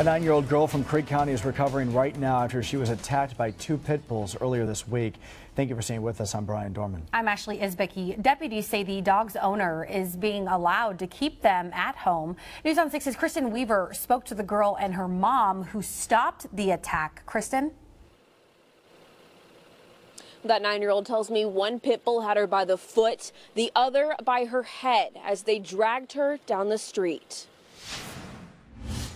A nine year old girl from Creek County is recovering right now after she was attacked by two pit bulls earlier this week. Thank you for staying with us. I'm Brian Dorman. I'm Ashley Izbicki. Deputies say the dog's owner is being allowed to keep them at home. News on 6's Kristen Weaver spoke to the girl and her mom who stopped the attack. Kristen? That nine year old tells me one pit bull had her by the foot, the other by her head as they dragged her down the street.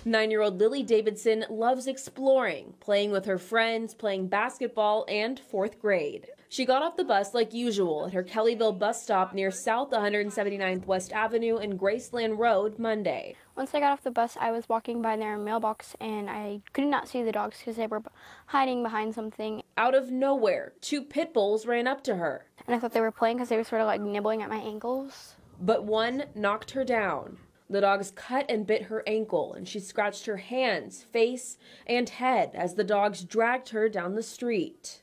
Nine year old Lily Davidson loves exploring, playing with her friends, playing basketball, and fourth grade. She got off the bus like usual at her Kellyville bus stop near South 179th West Avenue and Graceland Road Monday. Once I got off the bus, I was walking by their mailbox and I could not see the dogs because they were hiding behind something. Out of nowhere, two pit bulls ran up to her. And I thought they were playing because they were sort of like nibbling at my ankles. But one knocked her down. The dogs cut and bit her ankle, and she scratched her hands, face, and head as the dogs dragged her down the street.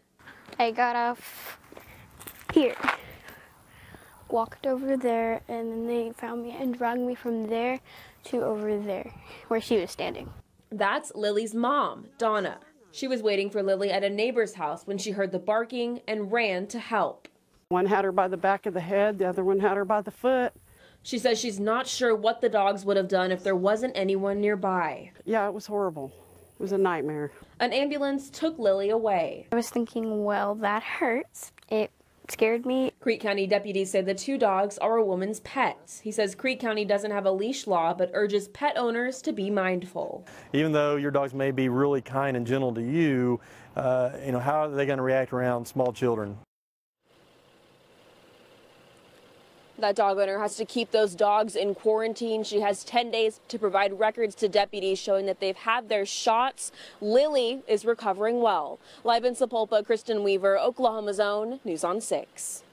I got off here, walked over there, and then they found me and dragged me from there to over there where she was standing. That's Lily's mom, Donna. She was waiting for Lily at a neighbor's house when she heard the barking and ran to help. One had her by the back of the head, the other one had her by the foot. She says she's not sure what the dogs would have done if there wasn't anyone nearby. Yeah, it was horrible. It was a nightmare. An ambulance took Lily away. I was thinking, well, that hurts. It scared me. Creek County deputies say the two dogs are a woman's pets. He says Creek County doesn't have a leash law, but urges pet owners to be mindful. Even though your dogs may be really kind and gentle to you, uh, you know, how are they going to react around small children? That dog owner has to keep those dogs in quarantine. She has 10 days to provide records to deputies showing that they've had their shots. Lily is recovering well. Live in Sapulpa, Kristen Weaver, Oklahoma's Own, News on 6.